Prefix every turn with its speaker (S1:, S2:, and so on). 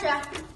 S1: 开始。